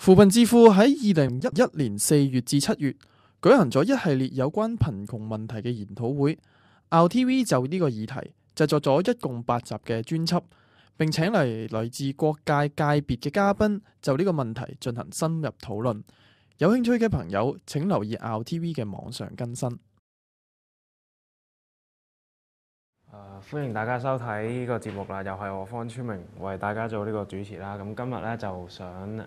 扶貧致富喺二零一一年四月至七月舉行咗一系列有關貧窮問題嘅研討會，RTV 就呢個議題製作咗一共八集嘅專輯，並請嚟来自各界界別嘅嘉賓就呢個問題進行深入討論。有興趣嘅朋友請留意 RTV 嘅網上更新。歡迎大家收睇呢個節目啦，又係我方川明為大家做呢個主持啦。咁今日咧就想誒、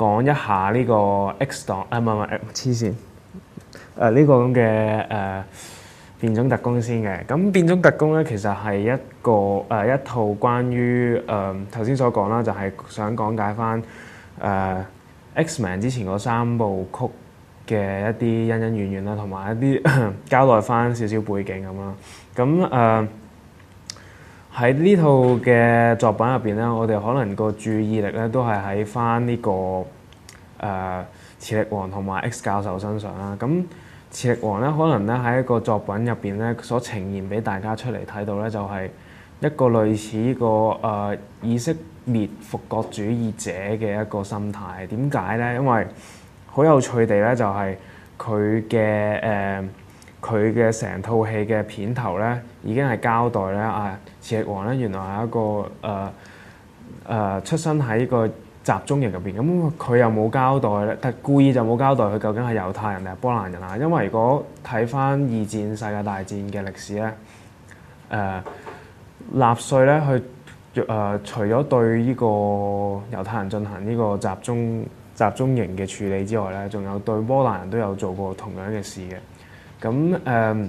講一下呢個 X 檔啊，唔係唔係黐線，誒、呢個咁嘅誒變種特工先嘅。咁變種特工咧，其實係一個誒、一套關於誒頭先所講啦，就係、想講解翻誒、X-Man 之前嗰三部曲嘅一啲恩恩怨怨啦，同埋一啲交代翻少少背景咁啦。咁誒。喺呢套嘅作品入邊咧，我哋可能個注意力咧都係喺翻呢個誒、磁力王同埋 X 教授身上啦。咁磁力王咧，可能咧喺一個作品入邊咧所呈現俾大家出嚟睇到咧，就係、一個類似呢、個誒、以色列復國主義者嘅一個心態。點解咧？因為好有趣地咧，就係佢嘅誒。佢嘅成套戲嘅片頭咧，已經係交代咧啊，磁力王咧原來係一個誒誒、出生喺個集中營入邊，咁佢又冇交代咧，但故意就冇交代佢究竟係猶太人定係波蘭人啊？因為如果睇翻二戰世界大戰嘅歷史咧，誒、納粹咧去誒除咗對呢個猶太人進行呢個集中集中營嘅處理之外咧，仲有對波蘭人都有做過同樣嘅事嘅。咁誒，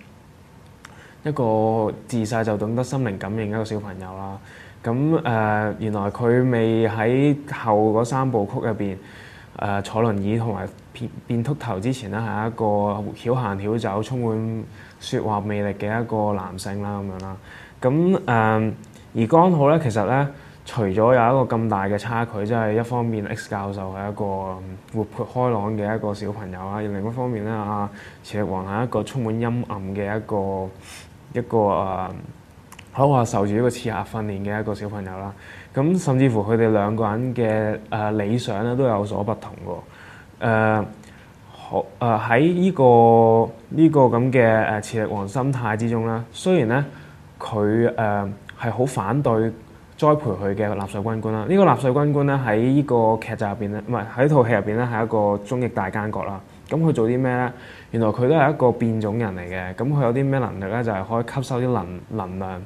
一個自細就懂得心靈感應一個小朋友啦。咁誒、原來佢未喺後嗰三部曲入邊誒坐輪椅同埋變變禿頭之前咧，係一個曉行曉走、充滿説話魅力嘅一個男性啦，咁樣啦。咁誒、而剛好咧，其實咧，除咗有一個咁大嘅差距，即係一方面 X 教授係一個活潑開朗嘅一個小朋友啦，而另一方面咧，阿磁力王係一個充滿陰暗嘅一個。一個誒、可話受住一個刺客訓練嘅一個小朋友啦。咁甚至乎佢哋兩個人嘅誒、理想咧都有所不同喎。誒好誒喺呢個呢、個咁嘅誒磁力王心態之中咧，雖然咧佢誒係好反對栽培佢嘅納粹軍官啦。呢、個納粹軍官咧喺呢個劇集入邊咧，唔係喺套戲入邊咧係一個忠義大奸角啦。咁佢做啲咩咧？原來佢都係一個變種人嚟嘅。咁佢有啲咩能力咧？就係、可以吸收啲能能量，誒、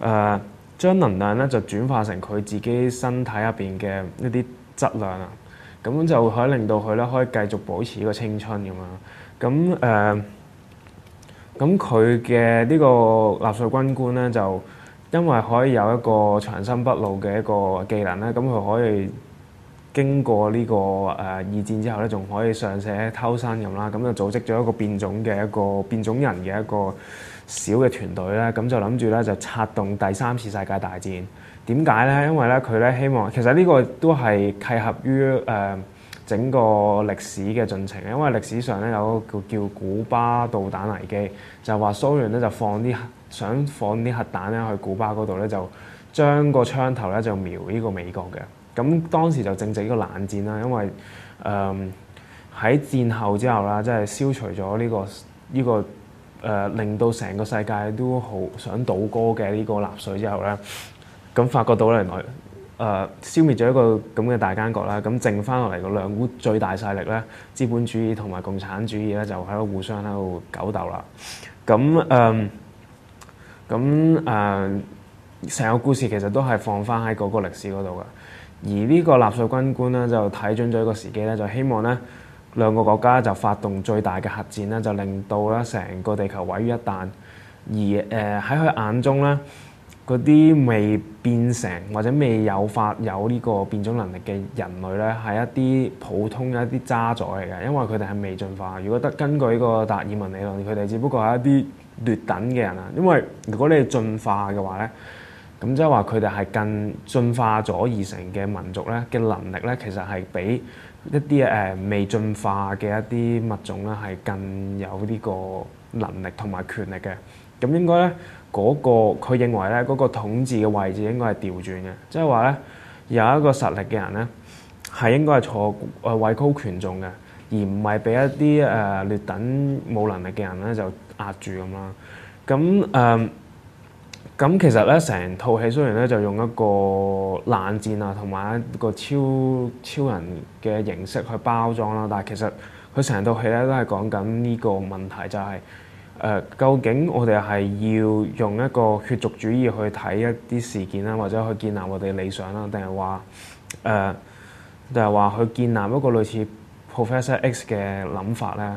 呃將能量咧就轉化成佢自己身體入邊嘅一啲質量啊。咁就可以令到佢咧可以繼續保持呢個青春咁樣。咁誒。咁佢嘅呢個納粹軍官咧，就因為可以有一個長生不老嘅一個技能咧，咁佢可以經過呢、個誒、二戰之後咧，仲可以上社偷生咁啦，咁就組織咗一個變種嘅一個變種人嘅一個小嘅團隊咧，咁就諗住咧就策動第三次世界大戰。點解咧？因為咧佢咧希望其實呢個都係契合於誒。整個歷史嘅進程，因為歷史上咧有一個叫叫古巴導彈危機，就話蘇聯咧就放啲想放啲核彈咧去古巴嗰度咧，就將個槍頭咧就瞄呢個美國嘅。咁當時就正值呢個冷戰啦，因為誒喺、戰後之後啦，即係消除咗呢、個呢、個誒、令到成個世界都好想倒戈嘅呢個納粹之後咧，咁發覺到咧原來。誒、消滅咗一個咁嘅大奸角啦，咁剩翻落嚟個兩股最大勢力咧，資本主義同埋共產主義咧就喺度互相喺度糾鬥啦。咁誒，咁誒，成個故事其實都係放翻喺嗰個歷史嗰度嘅。而呢個納粹軍官咧就睇準咗一個時機咧，就希望咧兩個國家就發動最大嘅核戰咧，就令到咧成個地球毀於一旦。而誒喺佢眼中咧，嗰啲未變成或者未有發有呢個變種能力嘅人類咧，係一啲普通一啲渣滓嚟嘅，因為佢哋係未進化。如果得根據呢個達爾文理論，佢哋只不過係一啲劣等嘅人啊。因為如果你係進化嘅話咧，咁即係話佢哋係更進化咗而成嘅民族咧嘅能力咧，其實係比一啲誒、未進化嘅一啲物種咧係更有呢個能力同埋權力嘅。咁應該咧。嗰、個佢認為咧，嗰、個統治嘅位置應該係調轉嘅，即係話咧有一個實力嘅人咧係應該係坐誒位高權重嘅，而唔係俾一啲誒、劣等冇能力嘅人咧就壓住咁啦。咁誒咁其實咧成套戲雖然咧就用一個冷戰啊同埋一個超超人嘅形式去包裝啦，但係其實佢成套戲咧都係講緊呢個問題，就係、誒、究竟我哋係要用一個血族主義去睇一啲事件啦，或者去建立我哋理想啦，定係話誒，定係話去建立一個類似 Professor X 嘅諗法咧？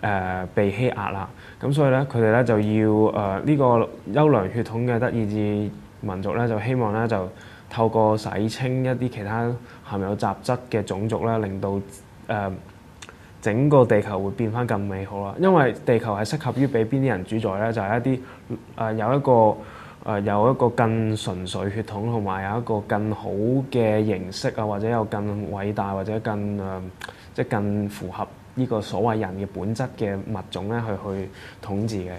誒被欺壓啦。咁所以咧，佢哋咧就要誒呢、個優良血統嘅德意志民族咧，就希望咧就透過洗清一啲其他含有雜質嘅種族咧，令到誒、整個地球會變翻更美好啦。因為地球係適合於俾邊啲人主宰咧，就係、一啲誒、有一個誒、有一個更純粹血統，同埋有一個更好嘅形式啊，或者有更偉大或者更誒、即係更符合呢個所謂人嘅本質嘅物種咧，去去統治嘅。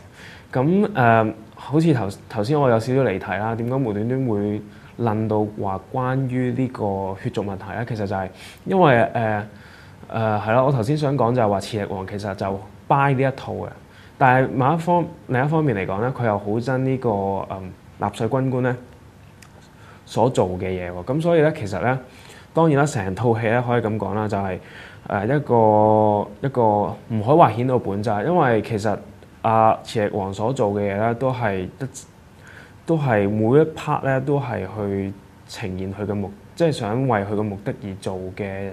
咁誒、好似頭頭先我有少少離題啦，點解無端端會論到話關於呢個血族問題咧？其實就係因為誒。誒係咯，我頭先想講就係話，磁力王其實就 buy 呢一套嘅，但係某一方另一方面嚟講咧，佢又好憎呢個誒、嗯、納粹軍官咧所做嘅嘢喎，咁所以咧其實咧當然啦，成套戲咧可以咁講啦，就係、誒、一個一個唔可以話顯到本質，因為其實阿、磁力王所做嘅嘢咧都係一都係每一 part 咧都係去呈現佢嘅目，即係想為佢嘅目的而做嘅。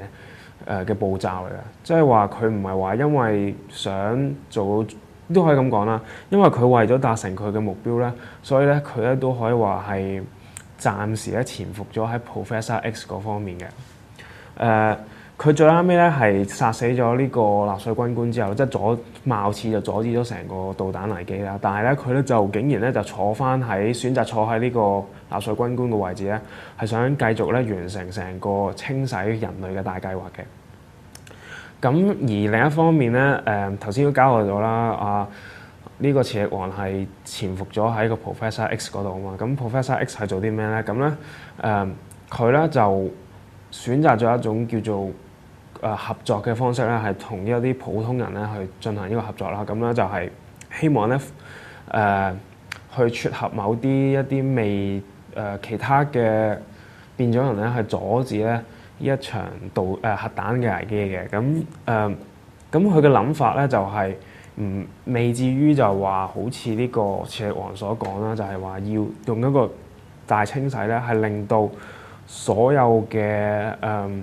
誒嘅步驟嚟嘅，即係話佢唔係話因為想做都可以咁講啦，因為佢為咗達成佢嘅目標咧，所以咧佢咧都可以話係暫時咧潛伏咗喺 Professor X 嗰方面嘅。誒、佢最後尾咧係殺死咗呢個納粹軍官之後，即係阻貌似就阻止咗成個導彈危機啦。但係咧佢咧就竟然咧就坐翻喺選擇坐喺呢個納粹軍官嘅位置咧，係想繼續咧完成成個清洗人類嘅大計劃嘅。咁而另一方面咧，誒頭先都交代咗啦，啊呢、個磁力王係潛伏咗喺個 Professor X 嗰度啊嘛。咁 Professor X 係做啲咩咧？咁咧誒佢咧就選擇咗一種叫做誒、合作嘅方式咧，係同一啲普通人咧去進行呢個合作啦。咁咧就係希望咧誒、去撮合某啲一啲未誒、其他嘅變種人咧，去阻止咧呢一場導誒、核彈嘅危機嘅。咁誒咁佢嘅諗法咧就係、唔未至於就話好似呢個磁力王所講啦，就係、話要用一個大清洗咧，係令到所有嘅誒、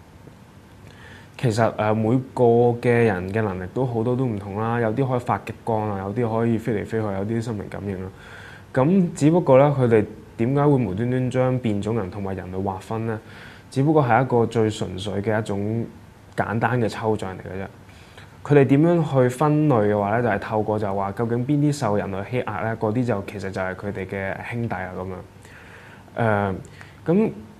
其實誒、每個嘅人嘅能力都好多都唔同啦，有啲可以發極光啊，有啲可以飛嚟飛去，有啲生命感應啦。咁只不過咧，佢哋點解會無端端將變種人同埋人類劃分咧？只不過係一個最純粹嘅一種簡單嘅抽象嚟嘅啫。佢哋點樣去分類嘅話咧，就係、透過就話究竟邊啲受人類欺壓咧，嗰啲就其實就係佢哋嘅兄弟啊咁樣。誒、咁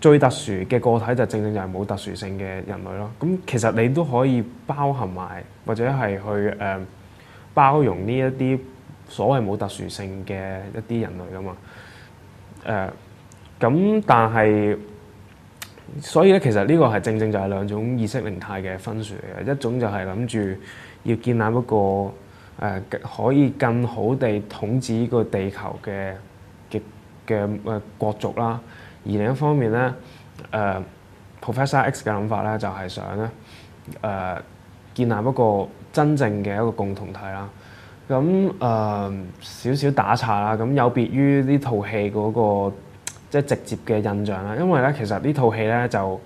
最特殊嘅個體就正正就係冇特殊性嘅人類咯。咁其實你都可以包含埋，或者係去誒、包容呢一啲所謂冇特殊性嘅一啲人類噶嘛。誒、咁但係，所以咧其實呢個係正正就係兩種意識形態嘅分殊嚟嘅。一種就係諗住要建立一個誒、可以更好地統治呢個地球嘅嘅嘅誒國族啦。而另一方面咧，誒、Professor X 嘅諗法咧，就係、想咧誒、建立一個真正嘅一個共同體啦。咁誒、少少打岔啦，咁有別於呢套戲嗰個即係直接嘅印象啦。因為咧，其實呢套戲咧就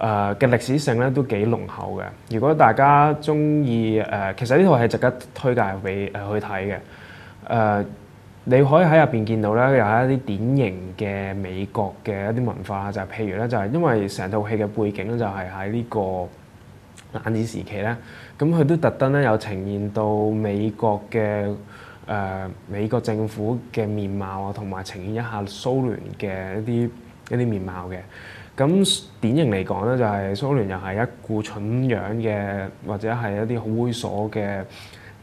誒嘅歷史性咧都幾濃厚嘅。如果大家中意誒，其實呢套戲值得推介俾誒、去睇嘅。誒、你可以喺入邊見到咧，有一啲典型嘅美國嘅一啲文化，就係、譬如咧，就係、因為成套戲嘅背景咧，就係喺呢個冷戰時期咧，咁佢都特登咧有呈現到美國嘅誒、美國政府嘅面貌啊，同埋呈現一下蘇聯嘅一啲一啲面貌嘅。咁典型嚟講咧，就係、蘇聯又係一股蠢樣嘅，或者係一啲好猥瑣嘅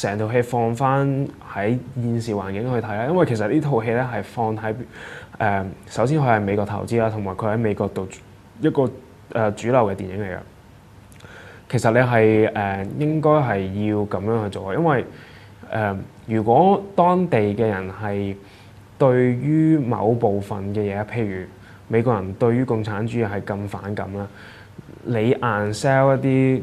成套戲放翻喺現時環境去睇咧，因為其實呢套戲咧係放喺誒、首先佢係美國投資啦，同埋佢喺美國度一個誒、主流嘅電影嚟嘅。其實你係誒、呃、應該係要咁樣去做，因為誒、如果當地嘅人係對於某部分嘅嘢，譬如美國人對於共產主義係咁反感啦，你硬 sell 一啲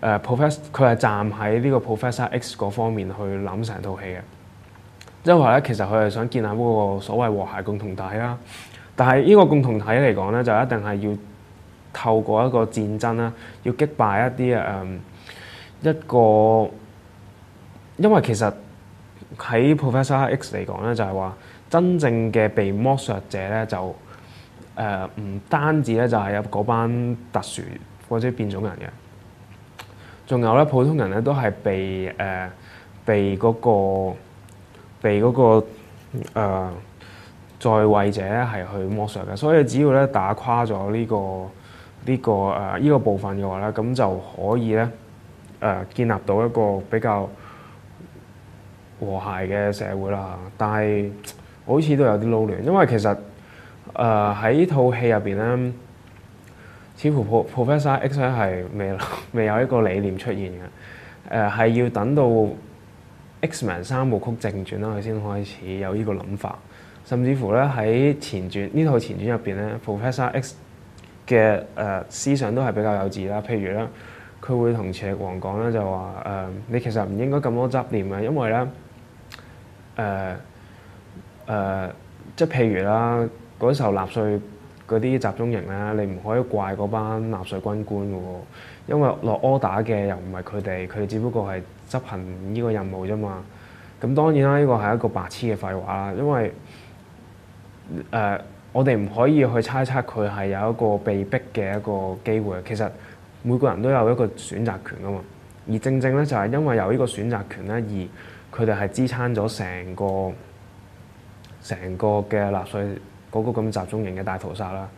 誒 professor 佢係站喺呢個 Professor X 嗰方面去諗成套戲嘅。即係話咧，其實佢係想建立嗰個所謂和諧共同體啦。但係呢個共同體嚟講咧，就一定係要透過一個戰爭啦，要擊敗一啲誒、一個，因為其實喺 Professor X 嚟講咧，就係話真正嘅被剝削者咧，就誒唔、呃單止咧就係有嗰班特殊或者變種人嘅，仲有咧普通人咧都係被誒、被嗰、個被嗰、個、呃在位者咧係去剝削嘅，所以只要咧打垮咗呢、個呢、個誒呢、個部分嘅話咧，咁就可以咧誒、建立到一個比較和諧嘅社會啦。但係好似都有啲撈亂，因為其實誒喺套戲入邊咧，似乎 Professor X 咧係未 未有一個理念出現嘅，誒、係要等到 X-Men 三部曲正傳啦，佢先開始有呢個諗法。甚至乎咧喺前傳呢套前傳入邊咧，Professor X 嘅誒、思想都係比較幼稚啦。譬如咧，佢會同磁力王講咧，就話誒、你其實唔應該咁多執念嘅，因為咧誒誒，即係譬如啦，嗰時候納粹嗰啲集中營咧，你唔可以怪嗰班納粹軍官嘅喎，因為落 order 嘅又唔係佢哋，佢哋只不過係執行呢個任務啫嘛。咁當然啦，呢個係一個白痴嘅廢話啦，因為誒、我哋唔可以去猜測佢係有一個被逼嘅一個機會。其實每個人都有一個選擇權噶嘛，而正正咧就係因為有呢個選擇權咧，而佢哋係支撐咗成個成個嘅納粹嗰個咁集中型嘅大屠殺啦。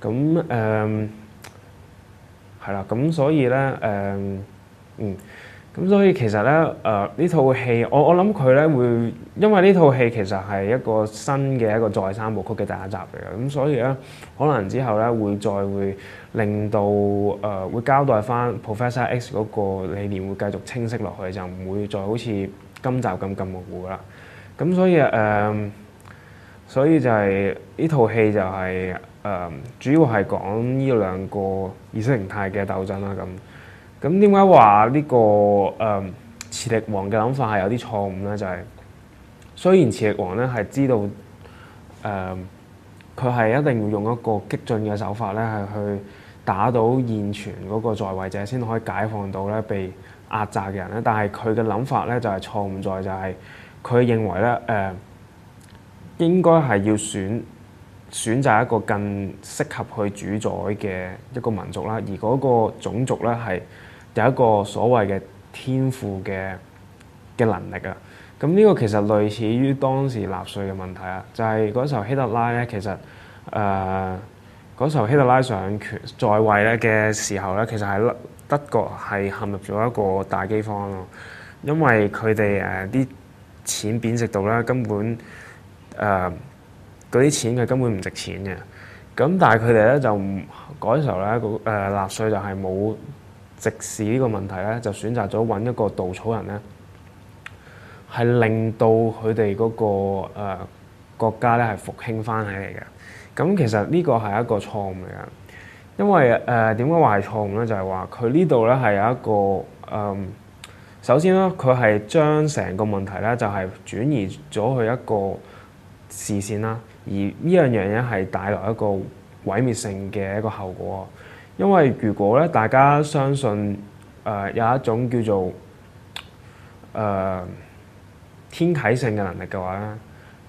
咁誒係啦，咁所以咧誒、嗯。咁所以其實咧，誒、呢套戲，我我諗佢咧會，因為呢套戲其實係一個新嘅一個再三部曲嘅第一集嚟嘅，咁所以咧可能之後咧會再會令到誒、會交代翻 Professor X 嗰個理念會繼續清晰落去，就唔會再好似今集咁咁模糊啦。咁所以誒、所以就係呢套戲就係、誒、主要係講呢兩個意識形態嘅鬥爭啦咁。咁點解話呢個誒、磁力王嘅諗法係有啲錯誤咧？就係、雖然磁力王咧係知道誒，佢、係一定要用一個激進嘅手法咧，係去打倒現存嗰個在位者，先可以解放到咧被壓榨嘅人咧。但係佢嘅諗法咧就係、錯誤在就係、佢認為咧誒、應該係要選選擇一個更適合去主宰嘅一個民族啦，而嗰個種族咧係有一個所謂嘅天賦嘅嘅能力啊。咁呢個其實類似於當時納粹嘅問題啊，就係、嗰時候希特拉咧，其實誒嗰、時候希特拉上權在位咧嘅時候咧，其實係德國係陷入咗一個大饑荒咯，因為佢哋誒啲錢貶值到咧根本誒。嗰啲錢佢根本唔值錢嘅。咁但係佢哋咧就唔嗰時候咧，個誒納粹就係冇直視呢個問題咧，就選擇咗揾一個稻草人咧，係令到佢哋嗰個誒、國家咧係復興翻起嚟嘅。咁其實呢個係一個錯誤嚟嘅，因為誒點解話係錯誤咧？就係話佢呢度咧係有一個誒、首先啦，佢係將成個問題咧就係轉移咗去一個視線啦，而呢樣嘢嘢係帶來一個毀滅性嘅一個後果。因為如果咧大家相信誒、有一種叫做誒、天啟性嘅能力嘅話咧，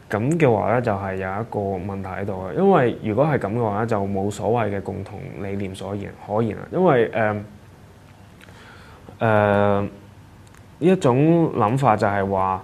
咁嘅話咧就係、有一個問題喺度嘅。因為如果係咁嘅話咧，就冇所謂嘅共同理念所言可言啦。因為誒誒。呃呢一種諗法就係話，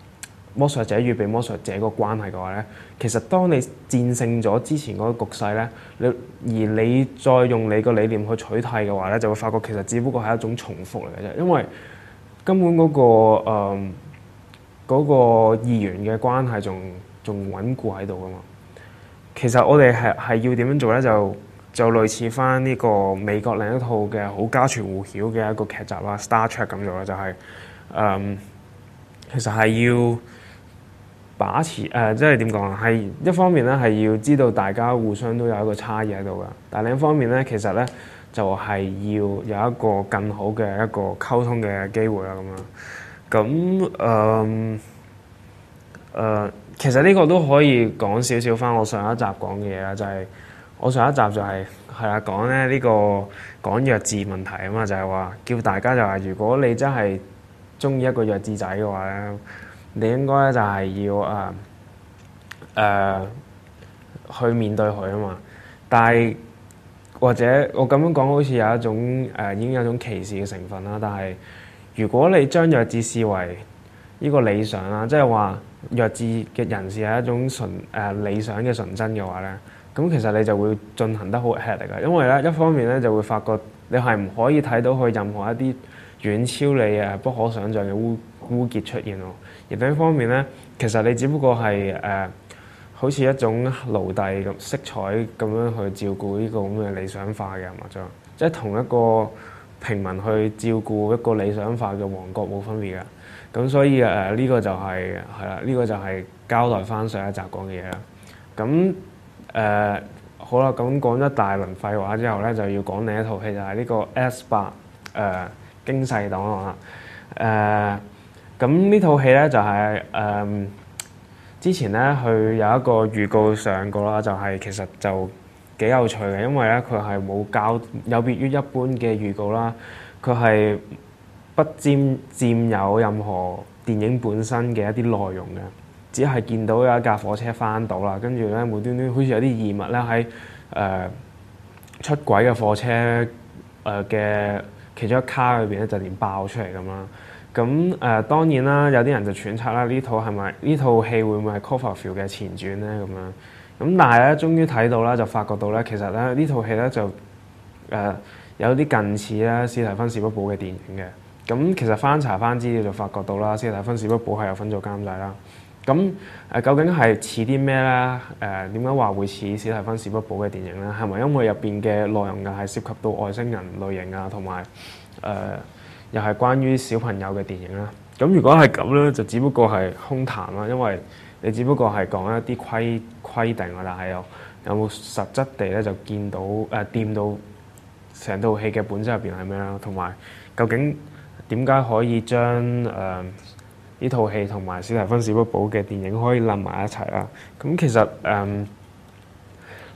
剝削者與被剝削者個關係嘅話咧，其實當你戰勝咗之前嗰個局勢咧，你而你再用你個理念去取替嘅話咧，就會發覺其實只不過係一種重複嚟嘅啫，因為根本嗰、個誒嗰、個議員嘅關係仲仲穩固喺度噶嘛。其實我哋係係要點樣做咧？就就類似翻呢個美國另一套嘅好家傳戶曉嘅一個劇集啦，《Star Trek》咁做啦，就係、誒、其實係要把持誒、即係點講啊？係一方面咧係要知道大家互相都有一個差異喺度噶，但另一方面咧，其實咧就係、要有一個更好嘅一個溝通嘅機會啦，咁樣。咁誒誒，其實呢個都可以講少少翻我上一集講嘅嘢啦，就係、我上一集就係係啦講咧呢個講弱智問題啊嘛，就係、話叫大家就係如果你真係中意一個弱智仔嘅話咧，你應該就係要誒誒、去面對佢啊嘛。但係或者我咁樣講好似有一種誒、已經有一種歧視嘅成分啦，但係如果你將弱智視為呢個理想啦，即係話弱智嘅人士係一種純誒、理想嘅純真嘅話咧，咁其實你就會進行得好吃力嘅，因為咧一方面咧就會發覺你係唔可以睇到佢任何一啲遠超你誒不可想像嘅污污結出現喎，而另一方面咧，其實你只不過係誒、好似一種奴隸咁色彩咁樣去照顧呢個咁嘅理想化嘅人物像，即係同一個平民去照顧一個理想化嘅王國冇分別嘅。咁所以誒呢、個就係係啦，呢、個就係交代翻上一集講嘅嘢啦。咁誒、好啦，咁講咗大輪廢話之後咧，就要講另一套戲就係、呢個 S 八誒驚世檔案啦。誒咁呢套戲咧就係、誒、之前咧佢有一個預告上過啦，就係、其實就幾有趣嘅，因為咧佢係冇交有別於一般嘅預告啦，佢係不佔佔有任何電影本身嘅一啲內容嘅，只係見到有一架火車翻到啦，跟住咧無端端好似有啲異物咧喺誒出軌嘅火車誒嘅、其中一卡裏邊咧就連爆出嚟咁啦。咁誒、呃、當然啦，有啲人就揣測啦，呢套係咪呢套戲會唔會係 c o v e r f i e l d 嘅前傳咧？咁樣咁，但係咧，終於睇到啦，就發覺到咧，其實咧呢套戲咧就誒、有啲近似咧史提芬史匹堡嘅電影嘅。咁其實翻查翻資料就發覺到啦，史提芬史匹堡係有分做監製啦。咁誒、究竟係似啲咩咧？誒點解話會似史提芬史匹堡嘅電影咧？係咪因為入邊嘅內容又係涉及到外星人類型啊，同埋誒又係關於小朋友嘅電影啦？咁如果係咁咧，就只不過係空談啦，因為你只不過係講一啲規規定啊，但係又有冇實質地咧就見到誒掂、到成套戲嘅本質入邊係咩啦？同埋究竟點解可以將誒呢套戲同埋史提芬史匹堡嘅電影可以冧埋一齊啦？咁其實誒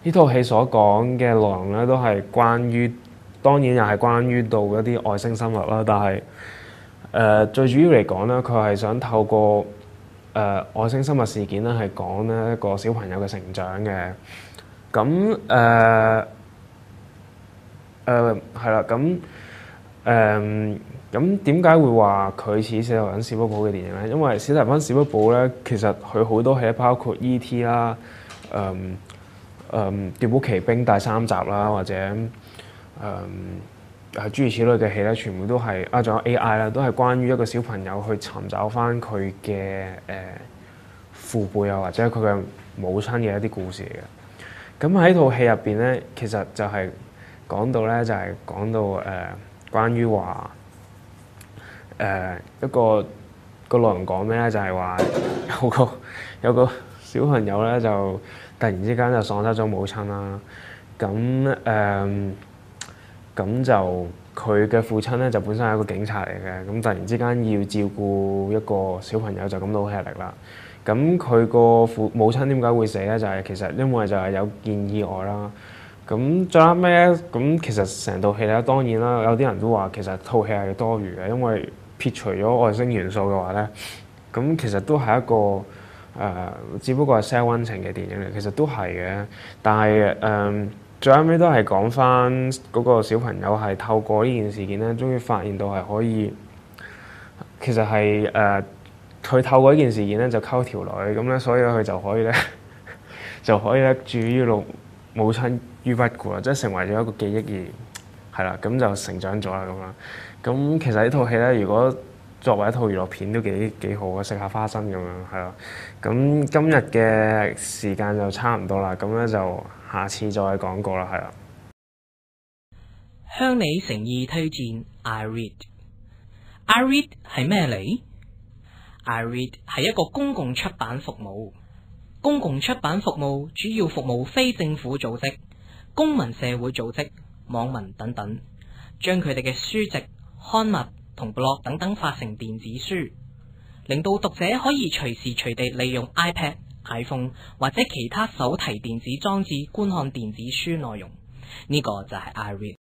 呢套戲所講嘅內容咧，都係關於當然又係關於到一啲外星生物啦，但係誒、呃最主要嚟講咧，佢係想透過誒、呃外星生物事件咧，係講咧一個小朋友嘅成長嘅。咁誒誒係啦，咁誒咁點解會話佢似史提芬史匹堡嘅電影咧？因為史提芬史匹堡咧，其實佢好多戲包括 E.T. 啦，誒、誒奪寶奇兵第三集啦，或者誒。係諸如此類嘅戲咧，全部都係啊，仲有 A.I. 啦，都係關於一個小朋友去尋找翻佢嘅誒父輩啊，或者佢嘅母親嘅一啲故事嘅。咁喺套戲入邊咧，其實就係講到咧，就係、講到誒、呃、關於話誒一個個內容講咩咧，就係、話 有個有個小朋友咧就突然之間就喪失咗母親啦。咁誒。咁就佢嘅父親咧就本身係一個警察嚟嘅，咁突然之間要照顧一個小朋友就感到吃力啦。咁佢個父母親點解會死咧？就係、其實因為就係有件意外啦。咁最後尾咧，咁其實成套戲咧，當然啦，有啲人都話其實套戲係多餘嘅，因為撇除咗外星元素嘅話咧，咁其實都係一個誒、只不過係 sell 溫情嘅電影嚟，其實都係嘅。但係誒。最後尾都係講翻嗰個小朋友係透過呢件事件咧，終於發現到係可以，其實係誒佢透過呢件事件咧就溝條女咁咧，所以佢就可以咧 就可以咧置於老母親於不顧啦，即係成為咗一個記憶而係啦，咁就成長咗啦咁樣。咁其實呢套戲咧，如果作為一套娛樂片都幾幾好嘅，食下花生咁樣係咯。咁今日嘅時間就差唔多啦，咁咧就下次再講過啦，係啦。向你誠意推薦 iRead。iRead 係咩嚟？iRead 係一個公共出版服務。公共出版服務主要服務非政府組織、公民社會組織、網民等等，將佢哋嘅書籍、刊物同 blog 等等發成電子書，令到讀者可以隨時隨地利用 iPad、iPhone 或者其他手提电子装置观看电子书内容。呢、个就系 iRead。